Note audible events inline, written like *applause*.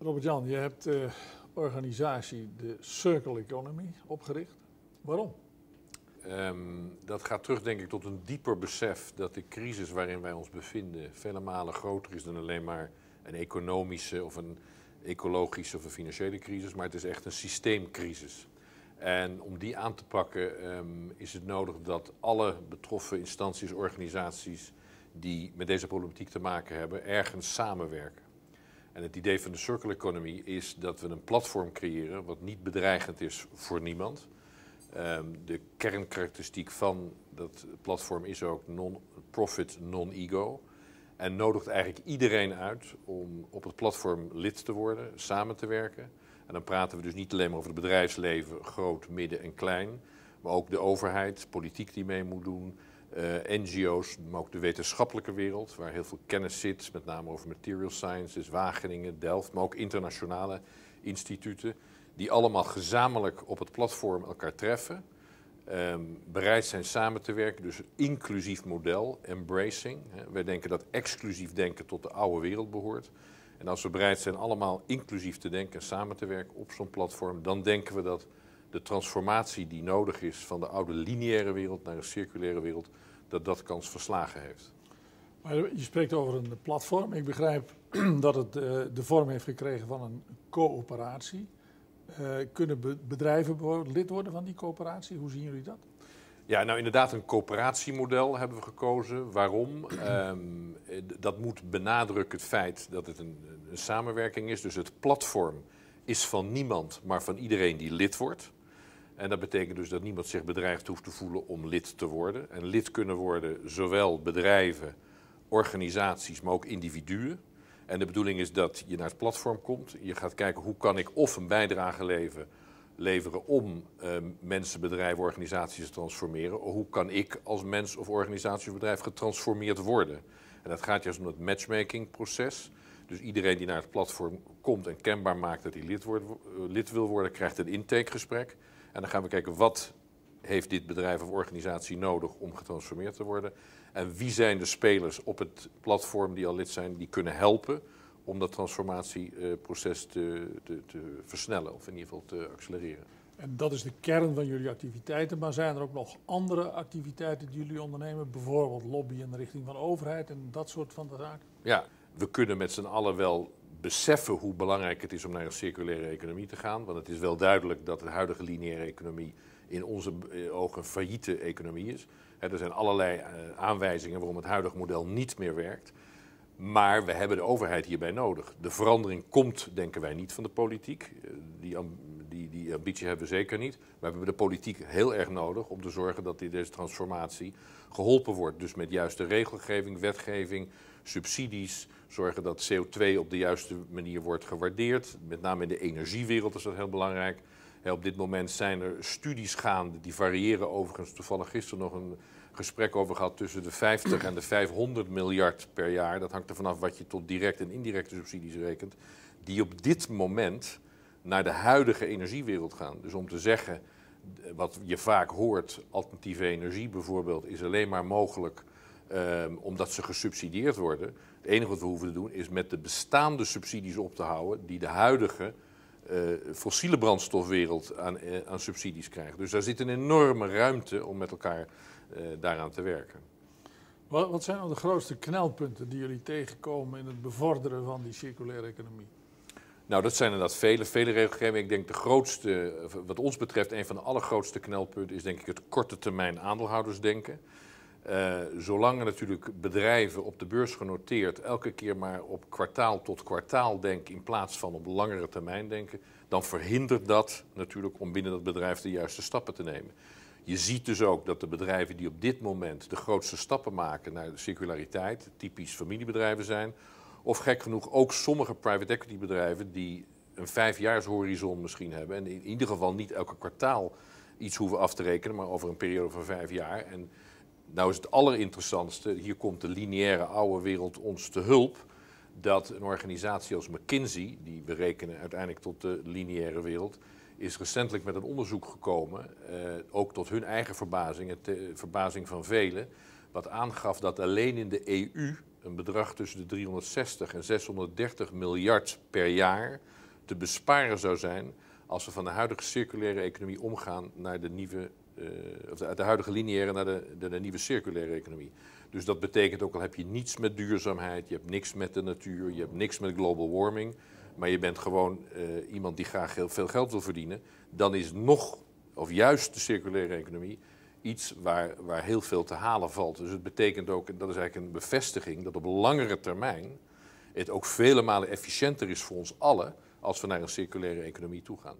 Robert-Jan, je hebt de organisatie de Circle Economy opgericht. Waarom? Ehm, dat gaat terug, denk ik, tot een dieper besef dat de crisis waarin wij ons bevinden vele malen groter is dan alleen maar een economische of een ecologische of een financiële crisis, maar het is echt een systeemcrisis. En om die aan te pakken ehm, is het nodig dat alle betroffen instanties, organisaties die met deze problematiek te maken hebben, ergens samenwerken. En het idee van de circle economy is dat we een platform creëren wat niet bedreigend is voor niemand. Ehm, de kernkarakteristiek van dat platform is ook non-profit, non-ego. En nodigt eigenlijk iedereen uit om op het platform lid te worden, samen te werken. En dan praten we dus niet alleen maar over het bedrijfsleven, groot, midden en klein. Maar ook de overheid, politiek die mee moet doen, NGO's, maar ook de wetenschappelijke wereld, waar heel veel kennis zit, met name over material sciences, Wageningen, Delft, maar ook internationale instituten, die allemaal gezamenlijk op het platform elkaar treffen, um, bereid zijn samen te werken, dus een inclusief model, embracing. Wij denken dat exclusief denken tot de oude wereld behoort. En als we bereid zijn allemaal inclusief te denken en samen te werken op zo'n platform, dan denken we dat de transformatie die nodig is van de oude lineaire wereld naar een circulaire wereld, dat dat kans verslagen heeft. Maar je spreekt over een platform. Ik begrijp *clears throat* dat het eh, de vorm heeft gekregen van een coöperatie. Uh, kunnen bedrijven bijvoorbeeld lid worden van die coöperatie? Hoe zien jullie dat? Ja, nou inderdaad, een coöperatiemodel hebben we gekozen. Waarom? *clears throat* Um, dat moet benadrukken het feit dat het een, een, samenwerking is. Dus het platform is van niemand, maar van iedereen die lid wordt. En dat betekent dus dat niemand zich bedreigd hoeft te voelen om lid te worden. En lid kunnen worden zowel bedrijven, organisaties, maar ook individuen. En de bedoeling is dat je naar het platform komt. Je gaat kijken hoe kan ik of een bijdrage leveren, leveren om uh, mensen, bedrijven, organisaties te transformeren. Of hoe kan ik als mens of organisatie of bedrijf getransformeerd worden. En dat gaat juist om het matchmaking proces. Dus iedereen die naar het platform komt en kenbaar maakt dat hij lid, lid wil worden, krijgt een intakegesprek. En dan gaan we kijken wat heeft dit bedrijf of organisatie nodig om getransformeerd te worden. En wie zijn de spelers op het platform die al lid zijn, die kunnen helpen om dat transformatieproces te, te, te versnellen of in ieder geval te accelereren. En dat is de kern van jullie activiteiten, maar zijn er ook nog andere activiteiten die jullie ondernemen? Bijvoorbeeld lobbyen in de richting van overheid en dat soort van zaken? Ja, we kunnen met z'n allen wel beseffen hoe belangrijk het is om naar een circulaire economie te gaan. Want het is wel duidelijk dat de huidige lineaire economie in onze eh, ogen een failliete economie is. er zijn allerlei eh, aanwijzingen waarom het huidige model niet meer werkt. Maar we hebben de overheid hierbij nodig. De verandering komt, denken wij, niet van de politiek. Eh, die, die, die ambitie hebben we zeker niet. Maar we hebben de politiek heel erg nodig om te zorgen dat deze transformatie geholpen wordt. Dus met juiste regelgeving, wetgeving, subsidies, zorgen dat CO2 op de juiste manier wordt gewaardeerd. Met name in de energiewereld is dat heel belangrijk. op dit moment zijn er studies gaande, die variëren overigens. Toevallig gisteren nog een gesprek over gehad tussen de 50 en de 500 miljard per jaar. Dat hangt er vanaf wat je tot direct en indirecte subsidies rekent. Die op dit moment naar de huidige energiewereld gaan. Dus om te zeggen, wat je vaak hoort, alternatieve energie bijvoorbeeld, is alleen maar mogelijk um, omdat ze gesubsidieerd worden. Het enige wat we hoeven te doen is met de bestaande subsidies op te houden die de huidige uh, fossiele brandstofwereld aan, uh, aan, subsidies krijgt. Dus daar zit een enorme ruimte om met elkaar daaraan te werken. Wat, wat zijn nou de grootste knelpunten die jullie tegenkomen in het bevorderen van die circulaire economie? Nou, dat zijn inderdaad vele, vele regelgevingen. Ik denk de grootste, wat ons betreft, een van de allergrootste knelpunten is denk ik het korte termijn aandeelhoudersdenken. Uh, zolang er natuurlijk bedrijven op de beurs genoteerd elke keer maar op kwartaal tot kwartaal denken in plaats van op langere termijn denken, dan verhindert dat natuurlijk om binnen dat bedrijf de juiste stappen te nemen. Je ziet dus ook dat de bedrijven die op dit moment de grootste stappen maken naar de circulariteit, typisch familiebedrijven zijn, of gek genoeg ook sommige private equity bedrijven die een vijfjaarshorizon misschien hebben en in ieder geval niet elke kwartaal iets hoeven af te rekenen, maar over een periode van vijf jaar. En nou is het allerinteressantste, hier komt de lineaire oude wereld ons te hulp, dat een organisatie als McKinsey, die we rekenen uiteindelijk tot de lineaire wereld, is recentelijk met een onderzoek gekomen, eh, ook tot hun eigen verbazing, de verbazing van velen, wat aangaf dat alleen in de EU een bedrag tussen de 360 en 630 miljard per jaar te besparen zou zijn als we van de huidige circulaire economie omgaan naar de nieuwe, uh, of de, de, huidige lineaire naar de, de, de, nieuwe circulaire economie. Dus dat betekent ook al heb je niets met duurzaamheid, je hebt niks met de natuur, je hebt niks met global warming, maar je bent gewoon uh, iemand die graag heel veel geld wil verdienen, dan is nog, of juist de circulaire economie, iets waar, waar heel veel te halen valt. Dus het betekent ook, dat is eigenlijk een bevestiging, dat op langere termijn het ook vele malen efficiënter is voor ons allen als we naar een circulaire economie toe gaan.